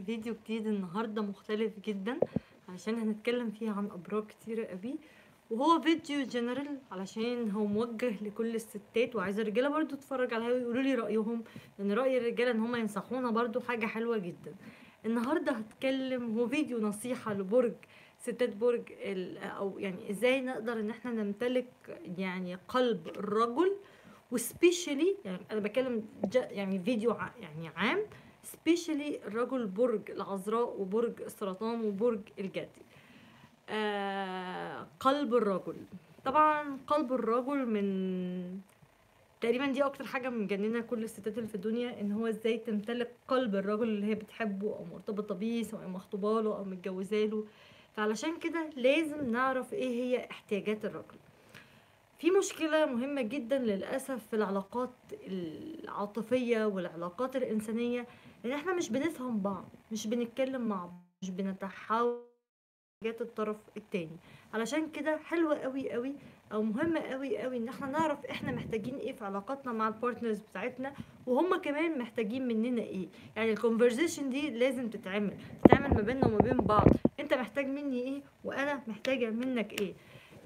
في فيديو جديد النهاردة مختلف جدا علشان هنتكلم فيه عن أبراج كتيرة قوي. وهو فيديو جنرال علشان هو موجه لكل الستات وعايزة الرجالة برضو تتفرج عليها ويقولوا لي رأيهم لأن رأي الرجالة إن هما ينصحونا برضو حاجة حلوة جدا. النهاردة هتكلم هو فيديو نصيحة لبرج ستات برج أو يعني إزاي نقدر إن إحنا نمتلك يعني قلب الرجل وسبيشالي يعني أنا بتكلم يعني فيديو يعني عام سبيشالي الرجل برج العذراء وبرج السرطان وبرج الجدي آه قلب الرجل. طبعا قلب الرجل من تقريبا دي أكتر حاجة مجننة كل الستات اللي في الدنيا إن هو إزاي تمتلك قلب الرجل اللي هي بتحبه أو مرتبطه بيه سواء مخطوبه له أو متجوزه له فعلشان كده لازم نعرف إيه هي احتياجات الرجل. في مشكلة مهمة جدا للأسف في العلاقات العاطفية والعلاقات الإنسانية إن إحنا مش بنفهم بعض مش بنتكلم مع بعض مش بنتحاول حاجات الطرف التاني. علشان كده حلوة قوي قوي أو مهمة قوي قوي إن إحنا نعرف إحنا محتاجين إيه في علاقاتنا مع ال partners بتاعتنا وهم كمان محتاجين مننا إيه. يعني ال conversation دي لازم تتعمل تتعمل ما بيننا وما بين بعض. أنت محتاج مني إيه وأنا محتاجة منك إيه.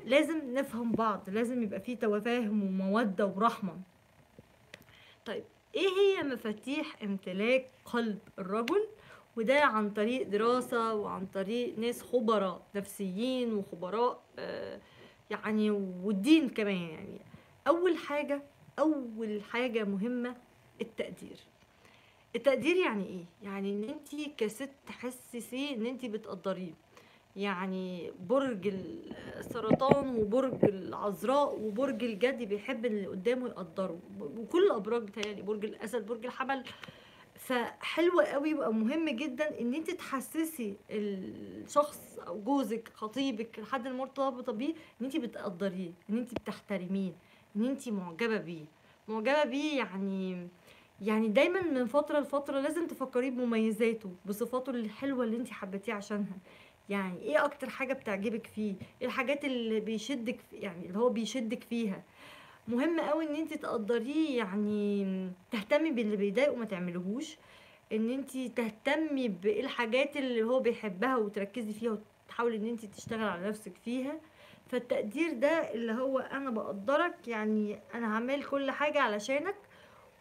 لازم نفهم بعض لازم يبقى فيه توافهم ومودة ورحمة. طيب إيه هي مفاتيح امتلاك قلب الرجل؟ وده عن طريق دراسة وعن طريق ناس خبراء نفسيين وخبراء آه يعني والدين كمان يعني. أول حاجة أول حاجة مهمة التقدير. التقدير يعني إيه؟ يعني إن أنتي كست تحسسيه إن أنتي بتقدريه. يعني برج السرطان وبرج العذراء وبرج الجدي بيحب اللي قدامه يقدره. وكل الأبراج بتهيألي برج الأسد برج الحمل فحلوة قوي ومهم جدا إن أنت تحسسي الشخص أو جوزك خطيبك الحد المرتبطه بيه إن أنت بتقدريه إن أنت بتحترميه إن أنت معجبة بيه. معجبة بيه يعني يعني دايما من فترة لفترة لازم تفكريه بمميزاته بصفاته الحلوة اللي أنت حبيتيه عشانها. يعني إيه أكتر حاجة بتعجبك فيه؟ إيه الحاجات اللي بيشدك يعني اللي هو بيشدك فيها؟ مهم قوي ان انت تقدريه يعني تهتمي باللي بيضايقه وما تعملهوش ان انت تهتمي بايه الحاجات اللي هو بيحبها وتركزي فيها وتحاولي ان انت تشتغل على نفسك فيها. فالتقدير ده اللي هو أنا بقدرك يعني أنا هعمل كل حاجة علشانك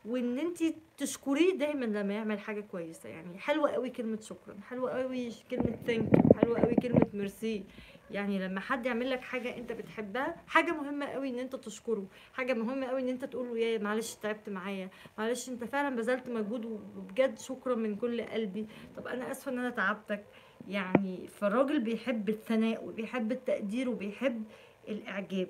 وان انت تشكريه دايما لما يعمل حاجة كويسة. يعني حلوة قوي كلمة شكرا حلوة قوي كلمة ثانك حلوة قوي كلمة ميرسي يعني لما حد يعمل لك حاجة أنت بتحبها حاجة مهمة قوي إن أنت تشكره حاجة مهمة قوي إن أنت تقول له يا معلش تعبت معايا معلش أنت فعلا بذلت مجهود وبجد شكرا من كل قلبي. طب أنا آسفة إن أنا تعبتك. يعني فالراجل بيحب الثناء وبيحب التقدير وبيحب الإعجاب.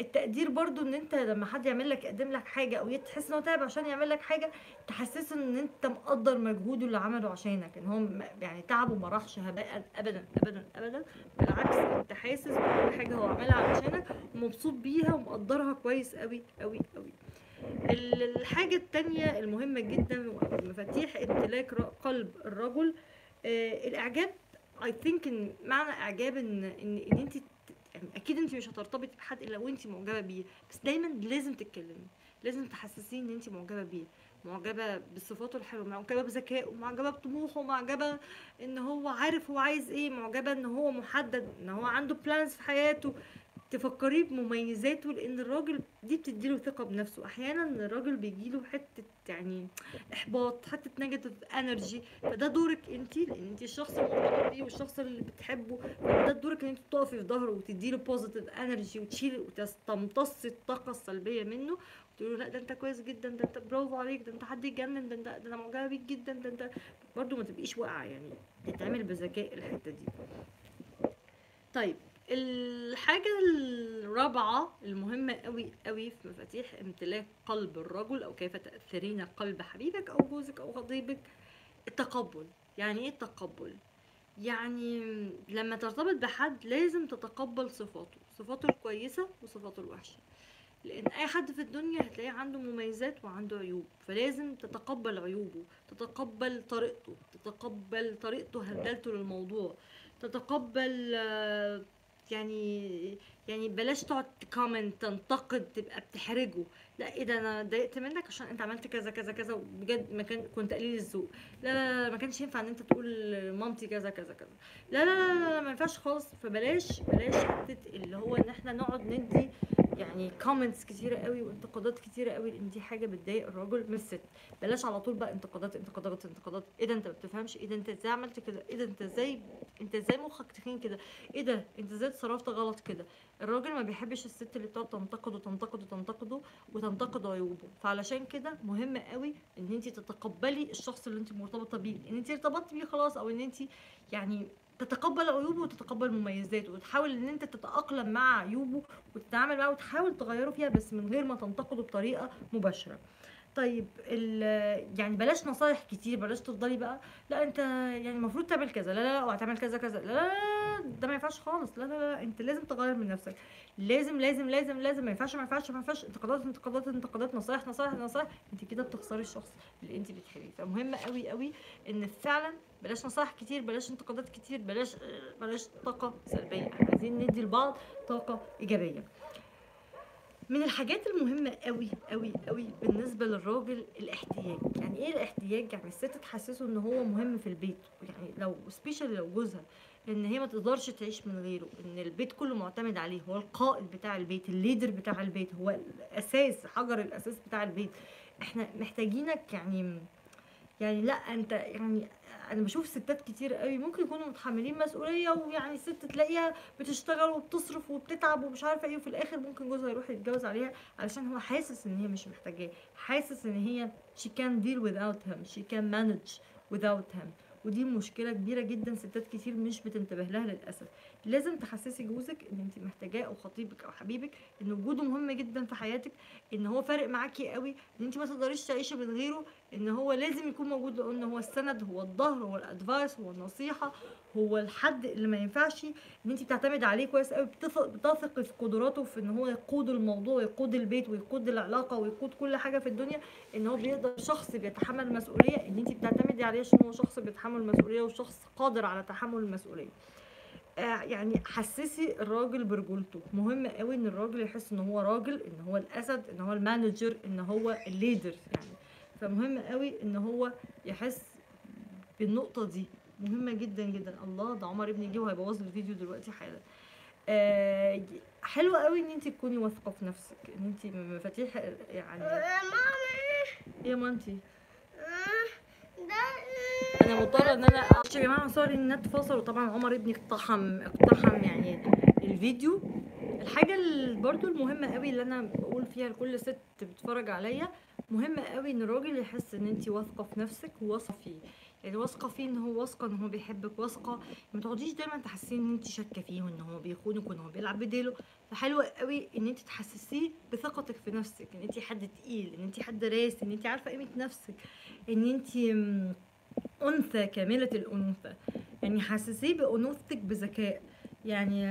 التقدير برضو إن أنت لما حد يعمل لك يقدم لك حاجة أو تحس إن هو تعب عشان يعمل لك حاجة تحسسه إن أنت مقدر مجهوده اللي عمله عشانك إن هو يعني تعبه ما راحش هباء ابدا ابدا ابدا بالعكس أنت حاسس بكل حاجة هو عملها علشانك ومبسوط بيها ومقدرها كويس قوي قوي قوي ال- الحاجة التانية المهمة جدا ومفاتيح امتلاك قلب الرجل آه الإعجاب اي ثينك إن معنى إعجاب ان ان, إن أنت أكيد انت مش هترتبطي بحد إلا وانت معجبة بيه بس دايما لازم تتكلمي لازم تحسسيه إن انت معجبة بيه معجبة بصفاته الحلوة معجبة بذكائه معجبة بطموحه معجبة إن هو عارف هو عايز إيه معجبة إن هو محدد إن هو عنده plans في حياته. تفكريه بمميزاته لأن الراجل دي بتديله ثقة بنفسه. أحيانا الراجل بيجيله حتة يعني إحباط حتة negative energy فده دورك أنت لأن أنت الشخص المرتبط بيه والشخص اللي بتحبه. فده دورك إن أنت تقفي في ظهره وتديله positive energy وتشيل وتمتصي الطاقة السلبية منه. وتقول له لا ده أنت كويس جدا ده أنت برافو عليك ده أنت حد يجنن ده أنت ده أنا معجبة بيك جدا ده أنت برضه ما تبقيش واقعة يعني تتعمل بذكاء الحتة دي. طيب الحاجة الرابعة المهمة قوي قوي في مفاتيح امتلاك قلب الرجل أو كيف تأثرين قلب حبيبك أو جوزك أو خطيبك التقبل. يعني إيه التقبل؟ يعني لما ترتبط بحد لازم تتقبل صفاته صفاته الكويسة وصفاته الوحشة. لأن أي حد في الدنيا هتلاقيه عنده مميزات وعنده عيوب فلازم تتقبل عيوبه تتقبل طريقته تتقبل طريقته هندلته للموضوع تتقبل آه، يعني يعني بلاش تقعد تكومنت تنتقد تبقى بتحرجه. لا إيه ده أنا اتضايقت منك عشان أنت عملت كذا كذا كذا وبجد ما كان كنت قليل الذوق. لا لا لا ما كانش ينفع إن أنت تقول مامتي كذا كذا كذا. لا لا لا لا, لا ما ينفعش خالص. فبلاش بلاش حتة اللي هو إن إحنا نقعد ندي يعني comments كتيرة قوي وانتقادات كتيرة قوي لأن دي حاجة بتضايق الراجل. من الست بلاش على طول بقى انتقادات انتقادات انتقادات. إيه ده أنت ما بتفهمش؟ إيه ده أنت إزاي عملت كده؟ إيه ده أنت إزاي أنت إزاي مخك تخين كده؟ إيه ده؟ أنت إزاي اتصرفت غلط كده؟ الراجل ما بيحبش الست اللي بتقعد تنتقده تنتقده تنتقده وتنتقد عيوبه فعلشان كده مهم قوي إن انت تتقبلي الشخص اللي انت مرتبطة بيه. ان انت ارتبطتي بيه خلاص أو إن انت يعني تتقبل عيوبه وتتقبل مميزاته وتحاول إن أنت تتأقلم مع عيوبه وتتعامل معاه وتحاول تغيره فيها بس من غير ما تنتقده بطريقة مباشرة. طيب يعني بلاش نصايح كتير بلاش تفضلي بقى لا انت يعني المفروض تعمل كذا لا لا لا وهتعمل كذا كذا لا لا ده ما ينفعش خالص لا لا لا انت لازم تغير من نفسك لازم لازم لازم لازم ما ينفعش ما ينفعش ما ينفعش انتقادات انتقادات انتقادات نصايح نصايح نصايح انت كده بتخسري الشخص اللي انت بتحبيه فمهم قوي قوي ان فعلا بلاش نصايح كتير بلاش انتقادات كتير بلاش بلاش طاقة سلبية عايزين ندي لبعض طاقة إيجابية. من الحاجات المهمة قوي قوي قوي بالنسبة للراجل الاحتياج. يعني إيه الاحتياج؟ يعني الست تحسسه إن هو مهم في البيت. يعني لو special لو جوزها إن هي ما تقدرش تعيش من غيره إن البيت كله معتمد عليه. هو القائد بتاع البيت ال leader بتاع البيت هو الأساس حجر الأساس بتاع البيت. إحنا محتاجينك يعني يعني لا انت يعني أنا بشوف ستات كتير قوي ممكن يكونوا متحملين مسؤولية ويعني ست تلاقيها بتشتغل وبتصرف وبتتعب ومش عارفة إيه وفي الآخر ممكن جوزها يروح يتجوز عليها علشان هو حاسس ان هي مش محتاجاه حاسس ان هي she can deal without him she can manage without him. ودي مشكلة كبيرة جدا ستات كتير مش بتنتبه لها للأسف. لازم تحسسي جوزك ان انت محتاجاه أو خطيبك أو حبيبك ان وجوده مهم جدا في حياتك ان هو فارق معاكي قوي ان انت ما تقدريش تعيشي من غيره إن هو لازم يكون موجود لأن هو السند هو الظهر هو ال advice هو النصيحة هو الحد اللي ما ينفعش إن انت بتعتمدي عليه كويس قوي بتثقي في قدراته في إن هو يقود الموضوع ويقود البيت ويقود العلاقة ويقود كل حاجة في الدنيا إن هو بيقدر شخص بيتحمل المسؤوليه إن انت بتعتمدي عليه عشان هو شخص بيتحمل المسؤوليه وشخص قادر على تحمل المسؤولية. آه، يعني حسسي الراجل برجولته. مهم قوي إن الراجل يحس إن هو راجل إن هو الأسد إن هو ال manager إن هو ال leader. يعني فمهم قوي إن هو يحس بالنقطة دي. مهمة جدا جدا. الله ده عمر ابني جه وهيبوظ الفيديو دلوقتي حالا. آه حلوة قوي إن انت تكوني واثقة في نفسك إن انت مفاتيح يعني يا مامي. يا مامتي؟ أنا مضطرة إن أنا يا جماعة سوري النت فصل وطبعا عمر ابني اقتحم اقتحم يعني الفيديو. الحاجة برضو المهمة قوي اللي أنا بقول فيها لكل ست بتتفرج عليا مهم قوي إن الراجل يحس إن انت واثقة في نفسك وواثقة فيه. يعني واثقة فيه إن هو واثقة إن هو بيحبك واثقة ما تقعديش دايما تحسين إن انت شاكة فيه وان هو بيخونك وإن هو بيلعب بديله. فحلو قوي إن انت تحسسيه بثقتك في نفسك إن انت حد تقيل إن انت حد راسي إن انت عارفة قيمة نفسك إن انت أنثى كاملة الانوثه يعني حسسيه بأنوثتك بذكاء. يعني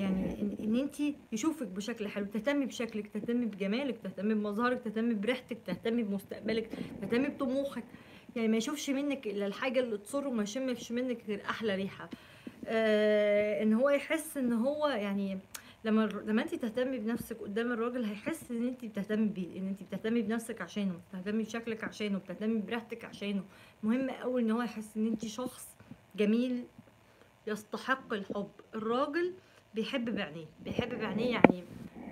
يعني ان, إن أنت يشوفك بشكل حلو تهتمي بشكلك تهتمي بجمالك تهتمي بمظهرك تهتمي بريحتك تهتمي بمستقبلك تهتمي بطموحك. يعني ما يشوفش منك إلا الحاجة اللي تسره وما يشمش منك غير أحلى ريحة. آه إن هو يحس إن هو يعني لما لما أنت تهتمي بنفسك قدام الراجل هيحس إن أنت بتهتمي بيه إن أنت بتهتمي بنفسك عشانه بتهتمي بشكلك عشانه بتهتمي بريحتك عشانه. مهم قوي إن هو يحس إن أنت شخص جميل يستحق الحب. الراجل بيحب بعينيه بيحب بعينيه يعني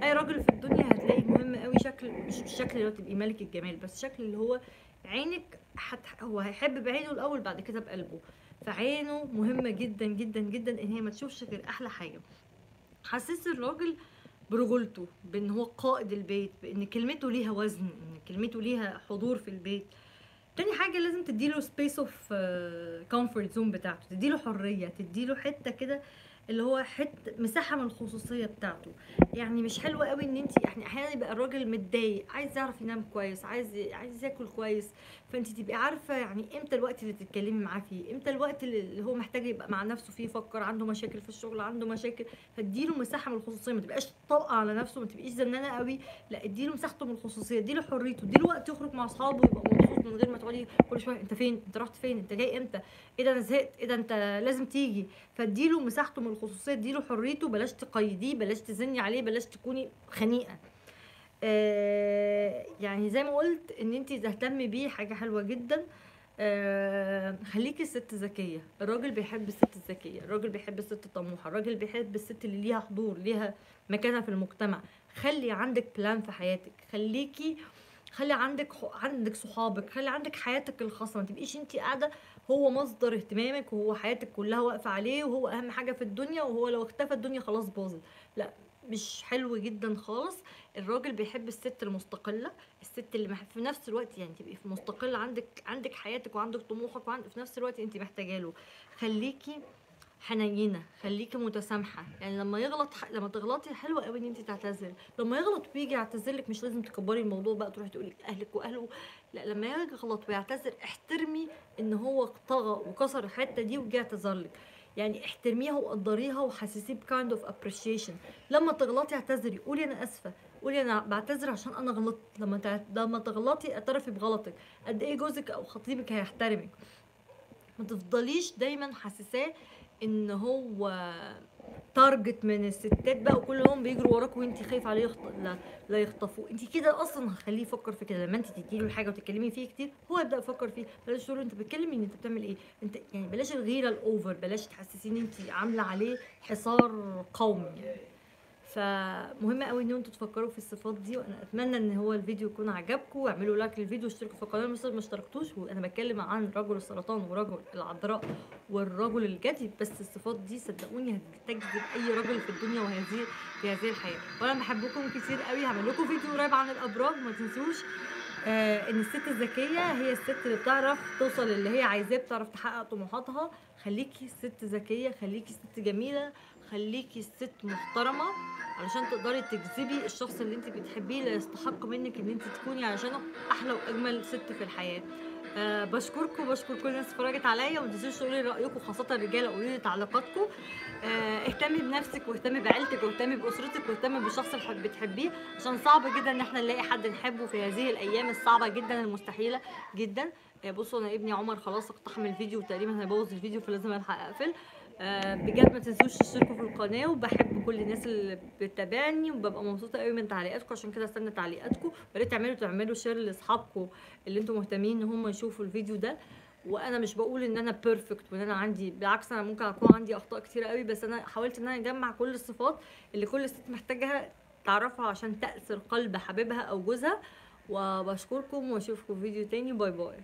أي راجل في الدنيا هتلاقي مهم قوي شكل مش بالشكل اللي هو تبقي ملك الجمال بس شكل اللي هو عينك حت هو هيحب بعينه الأول بعد كده بقلبه. فعينه مهمة جدا جدا جدا إن هي ما تشوفش غير أحلى حاجة. حسس الراجل برجولته بإن هو قائد البيت بإن كلمته ليها وزن إن كلمته ليها حضور في البيت. تاني حاجة لازم تديله space of comfort zone بتاعته تديله حرية تديله حتة كده اللي هو حتة مساحة من الخصوصية بتاعته. يعني مش حلو قوي إن انت يعني أحيانا يبقى الراجل متضايق عايز يعرف ينام كويس عايز عايز ياكل كويس فانت تبقي عارفة يعني إمتى الوقت اللي تتكلمي معاه فيه إمتى الوقت اللي هو محتاج يبقى مع نفسه فيه يفكر عنده مشاكل في الشغل عنده مشاكل فاديله مساحة من الخصوصية ما تبقاش طابقة على نفسه ما تبقيش زنانة قوي لا اديله مساحته من الخصوصية اديله حريته اديله وقت يخرج مع أصحابه يبقى مبسوط من غير ما تقعدي كل شوية أنت فين أنت رحت فين أنت جاي إمتى إيه ده أنا زهقت إيه ده أنت لازم تيجي فاديله مساحته من الخصوصية اديله حريته بلاش تقيديه بلاش تزني عليه بلاش تكوني خنيقة. آه يعني زي ما قلت إن انت تهتمي بيه حاجة حلوة جدا. آه خليكي ست ذكية. الراجل بيحب الست الذكية. الراجل بيحب الست الطموحة. الراجل بيحب الست اللي ليها حضور ليها مكانة في المجتمع. خلي عندك بلان في حياتك. خليكي خلي عندك عندك صحابك. خلي عندك حياتك الخاصة. ما تبقيش انت قاعدة هو مصدر اهتمامك وهو حياتك كلها واقفة عليه وهو أهم حاجة في الدنيا وهو لو اختفى الدنيا خلاص باظت. لا مش حلو جدا خالص. الراجل بيحب الست المستقلة الست اللي في نفس الوقت يعني تبقي في مستقله عندك عندك حياتك وعندك طموحك وعندك في نفس الوقت انت محتاجة له. خليكي حنينة خليكي متسامحة. يعني لما يغلط لما تغلطي حلوة قوي ان انت تعتذري. لما يغلط ويجي يعتذر لك مش لازم تكبري الموضوع بقى تروحي تقولي اهلك وأهله. لا لما يغلط ويعتذر احترمي ان هو طغى وكسر الحتة دي وجه اعتذر لك يعني احترميها وقدريها وحسسيه ب kind of appreciation لما تغلطي اعتذري. قولي أنا آسفة. قولي أنا بعتذر عشان أنا غلطت. لما. لما تغلطي اعترفي بغلطك. قد إيه جوزك أو خطيبك هيحترمك. ما تفضليش دايما حاسساه إن هو target من الستات بقى وكلهم بيجروا وراه وانت خايفه عليه يخط... لا, لا يخطفوه انت كده أصلا هخليه يفكر في كده. لما انت تديله الحاجة وتتكلمي فيه كتير هو يبدأ يفكر فيه. بلاش تقول انت بتتكلم ان انت بتعمل إيه. انت يعني بلاش الغيرة ال over بلاش تحسسيه ان انت عاملة عليه حصار قومي. يعني فمهم قوي ان أنتوا تفكروا في الصفات دي وأنا اتمنى ان هو الفيديو يكون عجبكم واعملوا لايك للفيديو واشتركوا في القناة مثلا ما اشتركتوش وأنا بتكلم عن رجل السرطان ورجل العذراء والرجل الجدي. بس الصفات دي صدقوني هتجذب أي رجل في الدنيا وهذه في هذه الحياة. وأنا بحبكم كتير قوي. هعمل لكم فيديو قريب عن الأبراج ما تنسوش آه إن الست الذكية هي الست اللي بتعرف توصل اللي هي عايزاه بتعرف تحقق طموحاتها. خليكي ست ذكية خليكي ست جميلة. خليكي ست محترمة علشان تقدري تجذبي الشخص اللي انت بتحبيه اللي يستحق منك ان انت تكوني علشانه أحلى وأجمل ست في الحياة. أه بشكركم بشكر كل الناس اتفرجت عليا. وما تنسوش تقولوا لي رأيكم خاصة الرجالة قولوا لي تعليقاتكم. أه اهتمي بنفسك واهتمي بعيلتك واهتمي بأسرتك واهتمي بالشخص اللي بتحبيه عشان صعب جدا إن إحنا نلاقي حد نحبه في هذه الأيام الصعبة جدا المستحيلة جدا. أه بصوا أنا ابني عمر خلاص اقتحم الفيديو وتقريبا هيبوظ الفيديو فلازم ألحق أقفل. آه، بجد ما تنسوش تشتركوا في القناة وبحب كل الناس اللي بتتابعني وببقى مبسوطة قوي من تعليقاتكم عشان كده استنى تعليقاتكم. ويا ريت تعملوا تعملوا شير لأصحابكم اللي أنتم مهتمين إن هم يشوفوا الفيديو ده. وأنا مش بقول إن أنا perfect وإن أنا عندي بالعكس أنا ممكن أكون عندي أخطاء كتير قوي بس أنا حاولت إن أنا أجمع كل الصفات اللي كل ست محتاجها تعرفها عشان تأثر قلب حبيبها أو جوزها. وبشكركم وأشوفكم في فيديو تاني. bye bye.